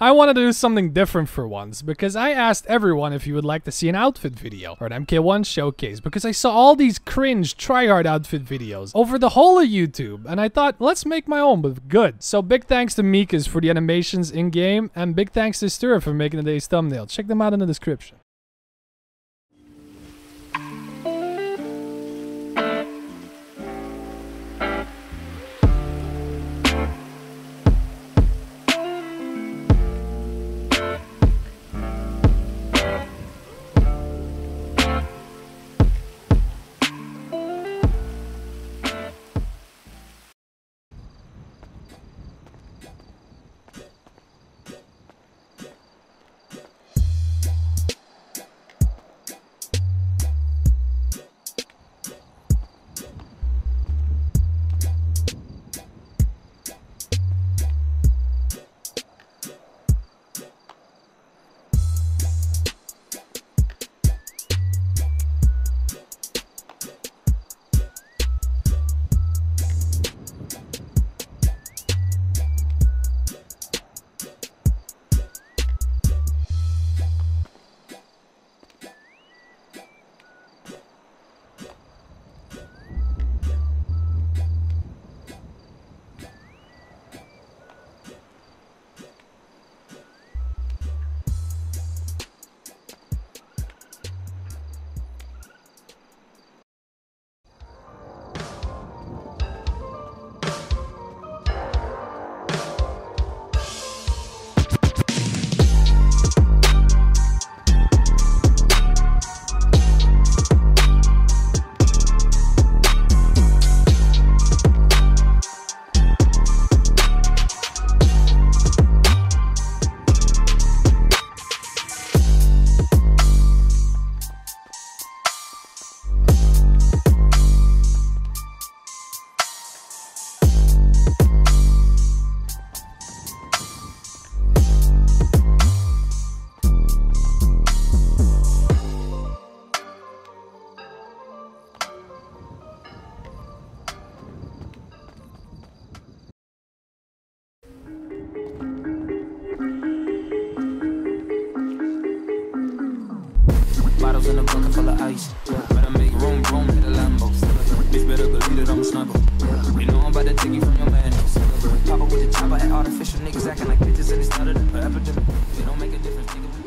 I wanted to do something different for once because I asked everyone if you would like to see an outfit video or an MK1 showcase because I saw all these cringe tryhard outfit videos over the whole of YouTube and I thought let's make my own but good. So big thanks to Mikas for the animations in game and big thanks to Istura for making today's thumbnail. Check them out in the description. Bottles in a bucket full of ice. Better make room, room, hit a Lambo. Bitch, better believe that I'm a sniper. You know I'm about to take you from your man. Pop up with the chopper at artificial niggas acting like bitches and it started an epidemic. It don't make a difference, nigga.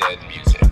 Music.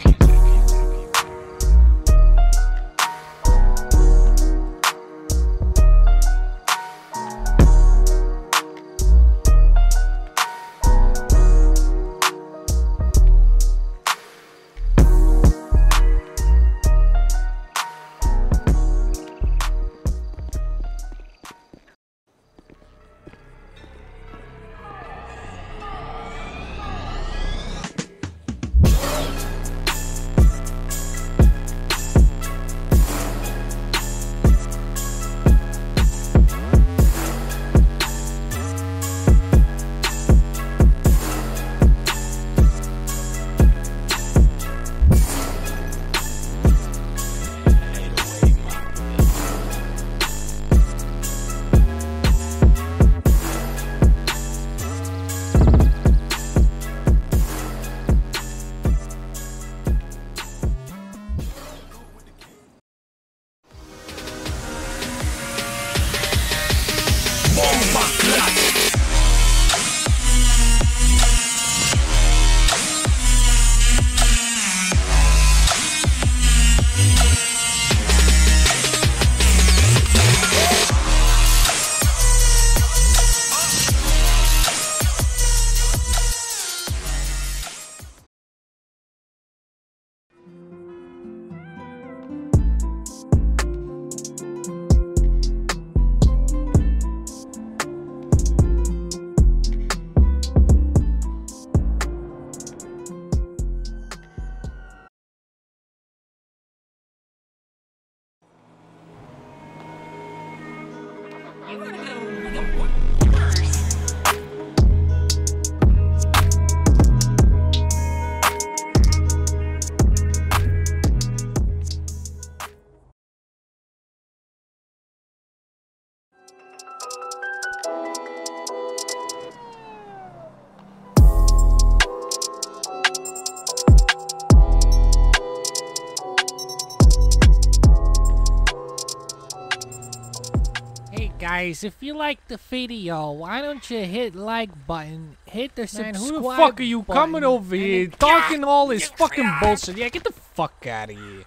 Guys, if you like the video, why don't you hit like button, hit the subscribe Man, who the fuck are you coming over here talking all this fucking bullshit? Yeah, get the fuck out of here.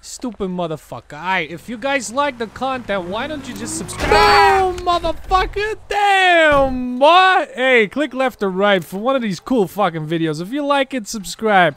Stupid motherfucker. Alright, if you guys like the content, why don't you just subscribe? Damn, motherfucker! Damn, what? Hey, click left or right for one of these cool fucking videos. If you like it, subscribe.